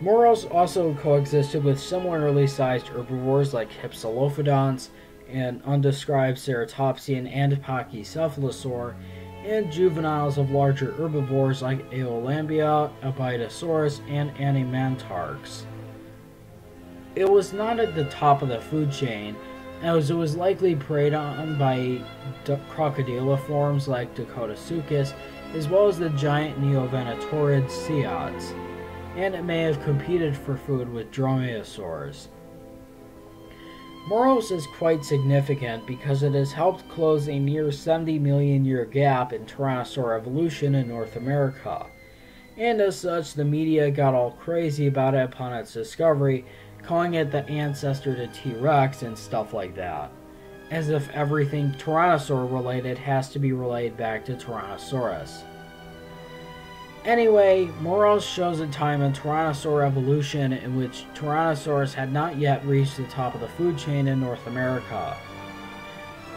Moros also coexisted with similarly sized herbivores like Hypsilophodonts and undescribed ceratopsian and pachycephalosaur, and juveniles of larger herbivores like Eolambia, Abydosaurus, and Animantarx. It was not at the top of the food chain, as it was likely preyed on by crocodiliforms like Dakotosuchus, as well as the giant neovenatorid Siats, and it may have competed for food with dromaeosaurs. Moros is quite significant because it has helped close a near 70 million year gap in Tyrannosaur evolution in North America. And as such, the media got all crazy about it upon its discovery, calling it the ancestor to T Rex and stuff like that. As if everything Tyrannosaur related has to be relayed back to Tyrannosaurus. Anyway, Moros shows a time in Tyrannosaur evolution in which Tyrannosaurus had not yet reached the top of the food chain in North America.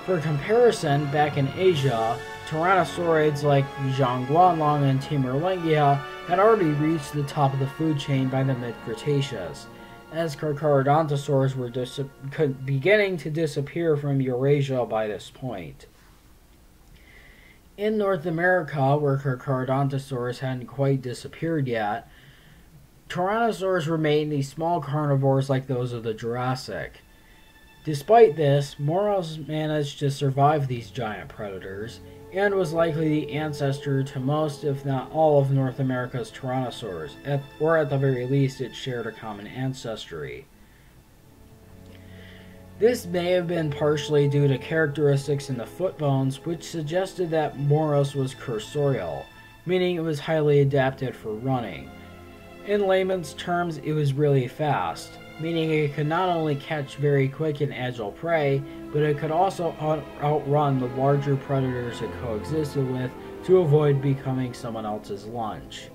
For comparison, back in Asia, Tyrannosaurids like Xiongguanlong and Timurlengia had already reached the top of the food chain by the mid-Cretaceous, as Carcharodontosaurs were beginning to disappear from Eurasia by this point. In North America, where Carcharodontosaurs hadn't quite disappeared yet, Tyrannosaurs remained these small carnivores like those of the Jurassic. Despite this, Moros managed to survive these giant predators, and was likely the ancestor to most, if not all, of North America's tyrannosaurs, at, or at the very least, it shared a common ancestry. This may have been partially due to characteristics in the foot bones, which suggested that Moros was cursorial, meaning it was highly adapted for running. In layman's terms, it was really fast, meaning it could not only catch very quick and agile prey, but it could also out- outrun the larger predators it coexisted with to avoid becoming someone else's lunch.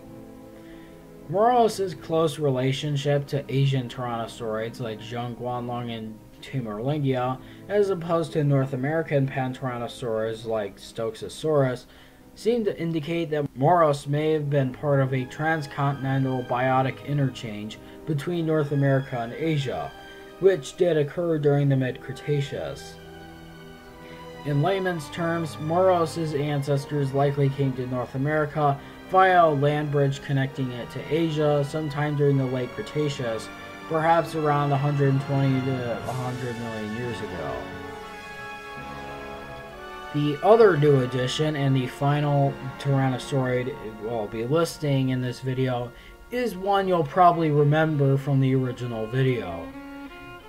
Moros' close relationship to Asian tyrannosaurids like Xiongguanlong and Timurlengia, as opposed to North American pantyrannosaurs like Stokesosaurus, seem to indicate that Moros may have been part of a transcontinental biotic interchange between North America and Asia, which did occur during the mid Cretaceous. In layman's terms, Moros' ancestors likely came to North America via a land bridge connecting it to Asia sometime during the late Cretaceous, perhaps around 120 to 100 million years ago. The other new addition and the final Tyrannosaurid I'll be listing in this video is one you'll probably remember from the original video.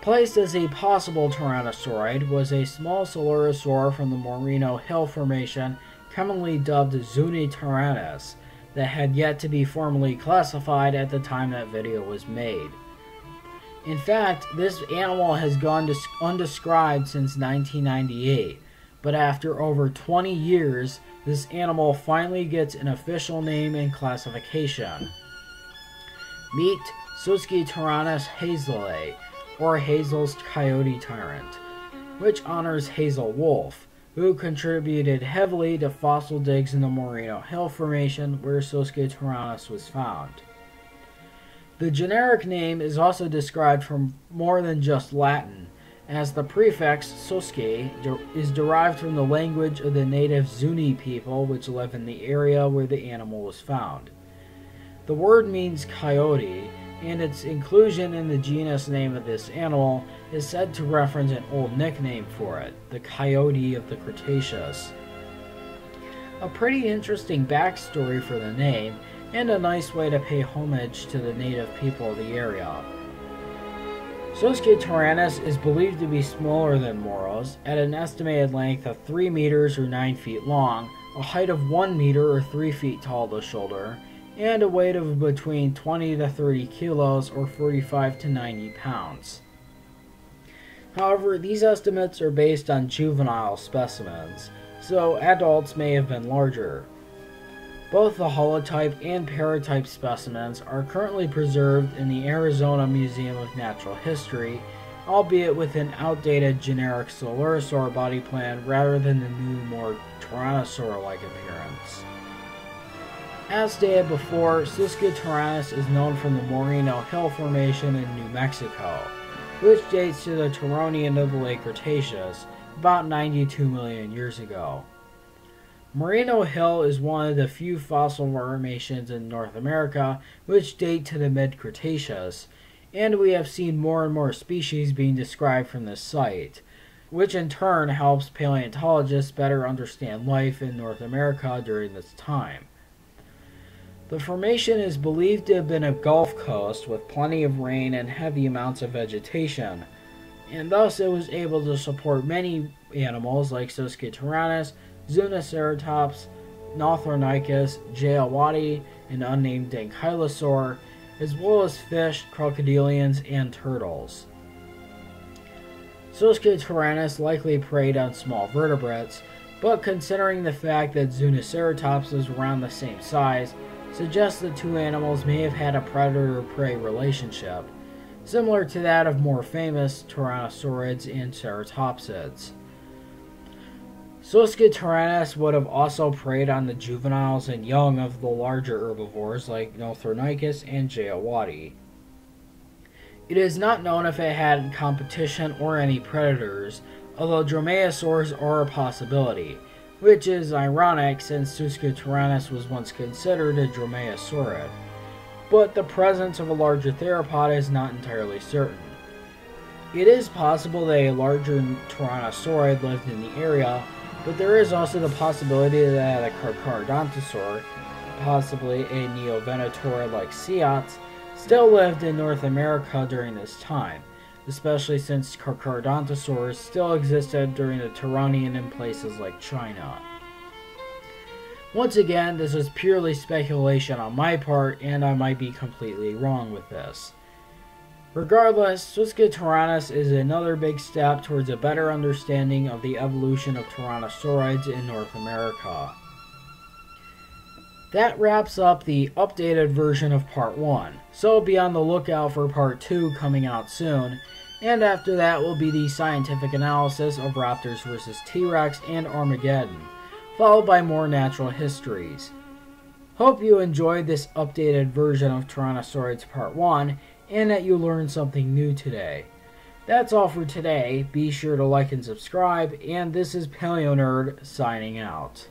Placed as a possible Tyrannosaurid was a small Coelurosaur from the Moreno Hill Formation, commonly dubbed Zuni-Tyrannus, that had yet to be formally classified at the time that video was made. In fact, this animal has gone undescribed since 1998, but after over 20 years, this animal finally gets an official name and classification. Meet Suskityrannus hazelae, or Hazel's Coyote Tyrant, which honors Hazel Wolf, who contributed heavily to fossil digs in the Moreno Hill Formation where Suskityrannus was found. The generic name is also described from more than just Latin, as the prefix Sosque is derived from the language of the native Zuni people which live in the area where the animal was found. The word means coyote, and its inclusion in the genus name of this animal is said to reference an old nickname for it, the coyote of the Cretaceous. A pretty interesting backstory for the name, and a nice way to pay homage to the native people of the area. Tyrannus is believed to be smaller than Moros, at an estimated length of 3 meters or 9 feet long, a height of 1 meter or 3 feet tall to shoulder, and a weight of between 20 to 30 kilos or 45 to 90 pounds. However, these estimates are based on juvenile specimens, so adults may have been larger. Both the holotype and paratype specimens are currently preserved in the Arizona Museum of Natural History, albeit with an outdated generic Coelurosaur body plan rather than the new, more Tyrannosaur like appearance. As stated before, Tyrannus is known from the Moreno Hill Formation in New Mexico, which dates to the Turonian of the late Cretaceous, about 92 million years ago. Moreno Hill is one of the few fossil formations in North America which date to the mid Cretaceous, and we have seen more and more species being described from this site, which in turn helps paleontologists better understand life in North America during this time. The formation is believed to have been a Gulf coast with plenty of rain and heavy amounts of vegetation, and thus it was able to support many animals like Suskityrannus, Zuniceratops, Nothronychus, Jayawati, and unnamed Ankylosaur, as well as fish, crocodilians, and turtles. Suskityrannus likely preyed on small vertebrates, but considering the fact that Zuniceratops was around the same size, suggests the two animals may have had a predator-prey relationship, similar to that of more famous tyrannosaurids and ceratopsids. Suskityrannus would have also preyed on the juveniles and young of the larger herbivores like Nothronychus and Jayawati. It is not known if it had competition or any predators, although dromaeosaurs are a possibility, which is ironic since Suskityrannus was once considered a dromaeosaurid. But the presence of a larger theropod is not entirely certain. It is possible that a larger Tyrannosaurid lived in the area, but there is also the possibility that a Carcharodontosaur, possibly a Neovenator like Siats, still lived in North America during this time especially since Carcharodontosaurs still existed during the Turonian in places like China. Once again, this is purely speculation on my part, and I might be completely wrong with this. Regardless, Tyrannus is another big step towards a better understanding of the evolution of tyrannosaurids in North America. That wraps up the updated version of Part 1, so be on the lookout for Part 2 coming out soon, and after that will be the scientific analysis of Raptors vs. T-Rex and Armageddon, followed by more natural histories. Hope you enjoyed this updated version of Tyrannosaurids Part 1 and that you learned something new today. That's all for today. Be sure to like and subscribe, and this is Paleo Nerd signing out.